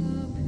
up.